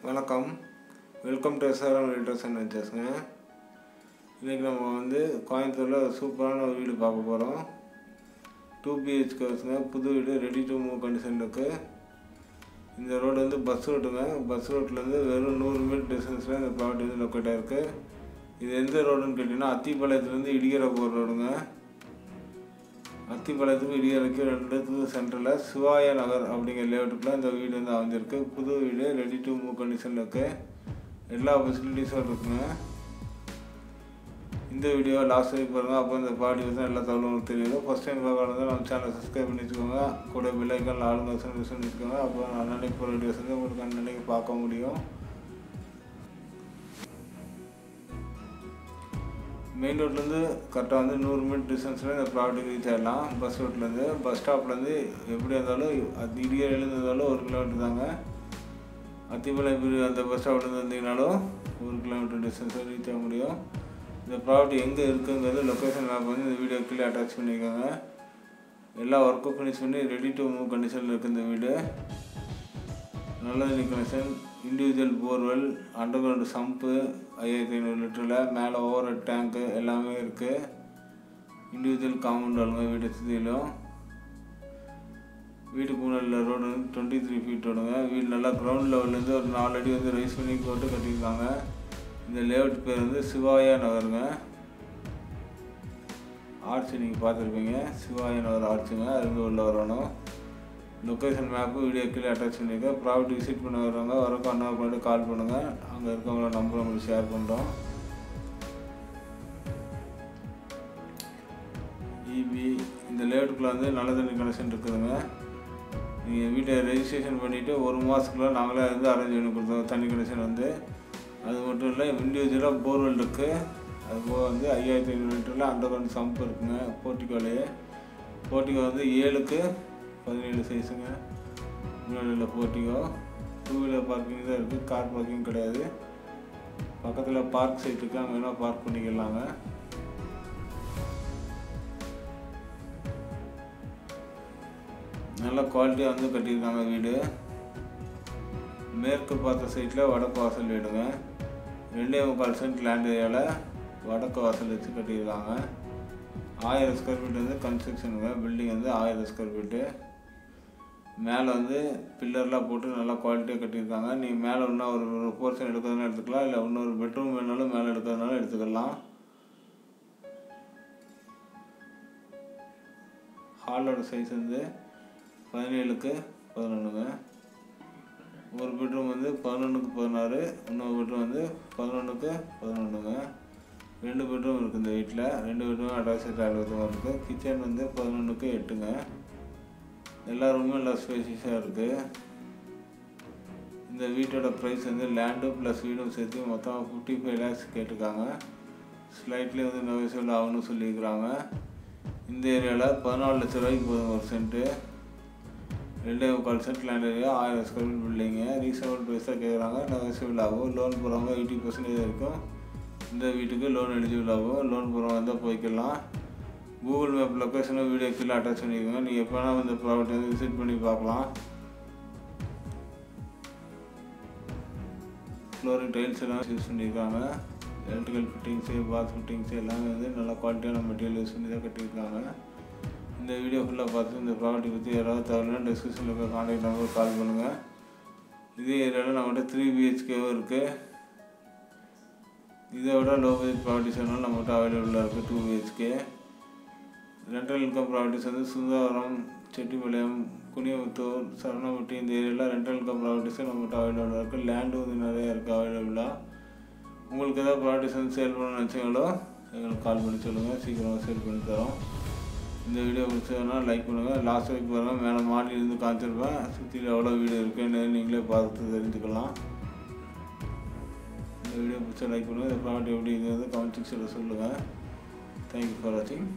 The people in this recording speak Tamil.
வணக்கம். Welcome to SRM realtors and வெஞ்சர்ஸுங்க இன்றைக்கி நம்ம வந்து கோயம்புத்தூரில் சூப்பரான ஒரு வீடு பார்க்க போகிறோம் டூ பிஹெச்கே ஹவுஸுங்க புது வீடு ரெடி டு மூவ் கண்டிஷன் இருக்குது இந்த ரோடு வந்து பஸ் ரோட்டுங்க பஸ் ரோட்லேருந்து வெறும் நூறு மீட்டர் டிஸ்டன்ஸில் இந்த ப்ராப்பர்ட்டி வந்து லொக்கேட்டாக இருக்குது இது எந்த ரோடுன்னு கேட்டிங்கன்னா அத்திப்பாளையத்துலேருந்து இடிக்கிற போகிற ரோடுங்க அத்திப்பாளையத்துக்கு இடியலுக்கு ரெண்டு சென்டரில் சிவாய நகர் அப்படிங்கிற லேஅவுட்டுக்குள்ள இந்த வீடு வந்து அமைஞ்சிருக்கு. புது வீடு ரெடி டு மூவ் கண்டிஷனில் இருக்குது எல்லா ஃபெசிலிட்டிஸும் இருக்குங்க. இந்த வீடியோ லாஸ்ட் வரைக்கும் பாருங்கள் அப்போ இந்த பாடி வந்து எல்லா தகவலும் தெரியும் ஃபஸ்ட் டைம் பார்க்கறது நம்ம சேனலை சப்ஸ்கிரைப் பண்ணி வச்சுக்கோங்க. கூட பில்லைக்கன் ஆளுங்க யூஸ் பண்ணி வச்சுக்கோங்க. அப்போ அன்னன்னைக்கு போகிற வீடியோஸ் வந்து உங்களுக்கு அன்னன்னைக்கு பார்க்க முடியும். மெயின் ரோட்லேருந்து கரெக்டாக வந்து நூறு மீட்டர் டிஸ்டன்ஸில் இந்த ப்ராப்பர்ட்டி ரீச் ஆகிடலாம் பஸ் ரோட்லேருந்து பஸ் ஸ்டாப்லேருந்து எப்படி இருந்தாலும் அது இடியேலேருந்து இருந்தாலும் ஒரு கிலோமீட்டர் தாங்க. அத்திமலை அந்த பஸ் ஸ்டாப்லேருந்து வந்தீங்கனாலும் ஒரு கிலோமீட்டர் டிஸ்டன்ஸில் ரீச் ஆக முடியும். இந்த ப்ராப்பர்ட்டி எங்கே இருக்குங்கிறது லொக்கேஷன் மேப் வந்து இந்த வீடியோ கீழே அட்டாச் பண்ணியிருக்காங்க எல்லா ஒர்க்கும் ஃபினிஷ் பண்ணி ரெடி டு மூவ் கண்டிஷனில் இருக்குது இந்த வீடு. நல்ல தண்ணி individual borewell underground sump ஐயாயிரத்தி ஐநூறு லிட்டரில் மேலே ஓவர் டேங்க்கு எல்லாமே இருக்குது இண்டிவிஜுவல் காம்பவுண்ட் வருங்க வீடு சுற்றிலும் வீட்டுக்கு முன்னாடி ரோடு வந்து டுவெண்ட்டி த்ரீ ஃபீட் ரோடுங்க வீடு நல்லா கிரவுண்ட் லெவல்லேருந்து ஒரு நாலு அடி வந்து ரைஸ் பண்ணி போட்டு கட்டியிருக்காங்க. இந்த லேஅவுட் பேர் வந்து சிவாயா நகருங்க. ஆர்ச்சி நீங்கள் பார்த்துருப்பீங்க. சிவாயா நகர் ஆர்ச்சுங்க. அதுலேருந்து உள்ள வரணும். லொக்கேஷன் மேப்பு வீடியோ கீழே அட்டாச் பண்ணியிருக்கேன் ப்ராப்பர்ட்டி விசிட் பண்ண வர்றவங்க வரக்கு அண்ணா பண்ணிட்டு கால் பண்ணுங்கள் அங்கே இருக்கவங்கள நம்பர் உங்களுக்கு ஷேர் பண்ணுறோம் இபி இந்த லேஅவுட்டுக்குள்ள வந்து நல்ல தண்ணி கனெக்ஷன் இருக்குதுங்க. நீங்கள் வீட்டை ரெஜிஸ்ட்ரேஷன் பண்ணிவிட்டு ஒரு மாதத்துக்குள்ளே நாங்களே வந்து அரேஞ்ச் பண்ணி கொடுத்தோம் தண்ணி கனெக்ஷன் வந்து. அது மட்டும் இல்லை இண்டிவிஜுவலாக போர்வெல் இருக்குது அதுபோக வந்து ஐயாயிரத்தி ஐநூறு லிட்டரில் அண்டர் கிரவுண்ட் சம்ப் இருக்குங்க போர்ட்டிக்கோலையே போர்ட்டிக்கோ வந்து ஏழுக்கு பதினேழு சைஸுங்க முன்னாடியில் போர்ட்டிகோ டூ வீலர் பார்க்கிங் தான் இருக்குது கார் பார்க்கிங் கிடையாது. பக்கத்தில் பார்க் சைட் இருக்குது அங்கே வேணால் பார்க் பண்ணிக்கலாங்க. நல்ல குவாலிட்டியாக வந்து கட்டியிருக்காங்க வீடு. மேற்கு பார்த்த சைட்டில் வடக்கு வாசல் வீடுங்க. ரெண்டே முக்கால் சென்ட் லேண்ட் ஏரியாவில் வடக்கு வாசல் வச்சு கட்டியிருக்காங்க. ஆயிரம் ஸ்கொயர் ஃபீட் வந்து கன்ஸ்ட்ரக்ஷனுங்க பில்டிங் வந்து ஆயிரம் ஸ்கொயர் ஃபீட்டு மேலே வந்து பில்லர்லாம் போட்டு நல்லா குவாலிட்டியாக கட்டியிருக்காங்க. நீங்கள் மேலே இன்னும் ஒரு ஒரு போர்ஷன் எடுக்கிறதுனா எடுத்துக்கலாம். இல்லை இன்னொரு பெட்ரூம் வேணாலும் மேலே எடுக்கிறதுனாலும் எடுத்துக்கலாம். ஹாலோட சைஸ் வந்து பதினேழுக்கு பதினொன்றுங்க ஒரு பெட்ரூம் வந்து பதினொன்றுக்கு பதினாறு இன்னொரு பெட்ரூம் வந்து பதினொன்றுக்கு பதினொன்றுங்க ரெண்டு பெட்ரூம் இருக்குது இந்த வீட்டில் ரெண்டு பெட்ரூம் அட்டாச் டாய்லெட்டும் இருக்குது கிச்சன் வந்து பதினொன்றுக்கு எட்டுங்க. எல்லா ரூமும் நல்லா ஸ்பேசியஸாக இருக்குது இந்த வீட்டோட ப்ரைஸ் வந்து லேண்டும் ப்ளஸ் வீடும் சேர்த்து மொத்தம் ஃபிஃப்டி ஃபைவ் லேக்ஸ் கேட்டிருக்காங்க. ஸ்லைட்லி வந்து நெகோசியபிள் ஆகும்னு சொல்லியிருக்கிறாங்க. இந்த ஏரியாவில் பதினாலு லட்ச ரூபாய்க்கு போதும் ஒரு சென்ட்டு ரெண்டே முக்கால் சென்ட் லேண்ட் ஏரியா ஆயிரம் ஸ்கொயர் ஃபீட் பில்டிங்கு ரீசனபிள் ப்ரைஸாக கேட்குறாங்க. நெகோசியபிள் ஆகும். லோன் போகிறவங்க எயிட்டி பர்சன்டேஜ் இருக்கும். இந்த வீட்டுக்கு லோன் எலிஜிபிள் ஆகும். லோன் போகிறவங்க இருந்தால் போய்க்கலாம். கூகுள் மேப் லொக்கேஷனும் வீடியோ கீழே அட்டாச் பண்ணிக்கோங்க நீங்கள் எப்போ வேணால் இந்த ப்ராப்பர்ட்டி வந்து விசிட் பண்ணி பார்க்கலாம். ஃப்ளோரிங் டைல்ஸ் எல்லாம் யூஸ் பண்ணியிருக்காங்க. எலக்ட்ரிக்கல் ஃபிட்டிங்ஸு பாத் ஃபிட்டிங்ஸு எல்லாமே வந்து நல்லா குவாலிட்டியான மெட்டீரியல் யூஸ் பண்ணி தான் கட்டியிருக்காங்க. இந்த வீடியோ ஃபுல்லாக பார்த்து இந்த ப்ராப்பர்ட்டி பற்றி யாராவது தகவல்னா டிஸ்கிரிப்ஷனில் இருக்க கான்டாக்ட் நம்பர் கால் பண்ணுங்கள் இதே ஏரியாவில் நம்மகிட்ட த்ரீ பிஹெச்கேவும் இருக்குது இதை விட லோ பட்ஜெட் ப்ராப்பர்ட்டிஸ் வேணாலும் நம்மகிட்ட அவைலபிளாக இருக்குது two BHK rental income properties வந்து சுந்தரம் செட்டிப்பாளையம் குனியமுத்தூர் சரணப்பட்டி இந்த ஏரியாவில் ரெண்டல் இன்கம் ப்ராப்பர்ட்டிஸும் நம்மகிட்ட அவைலபிளாக இருக்குது லேண்டு வந்து நிறையா இருக்குது அவைலபிளாக உங்களுக்கு எதாவது ப்ராப்பர்ட்டிஸ் வந்து சேல் பண்ணணும்னு நினச்சிங்களோ எங்களுக்கு கால் பண்ணி சொல்லுங்கள் சீக்கிரமாக சேல் பண்ணி தரோம். இந்த வீடியோ பிடிச்சதுன்னா லைக் பண்ணுங்கள் லாஸ்ட் வரைக்கும் பாருங்கள் மேலே மாடியிலேருந்து காமிச்சிருப்பேன். சுற்றியில் எவ்வளோ வீடு இருக்குன்னு நீங்களே பார்த்து தெரிஞ்சுக்கலாம். இந்த வீடியோ பிடிச்சா லைக் பண்ணுங்கள் இந்த ப்ராடக்ட் எப்படி இருக்குது கமெண்ட் செக்ஷனில் சொல்லுங்கள் தேங்க்யூ ஃபார் வாட்சிங்